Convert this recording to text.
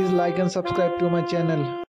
Please like and subscribe to my channel.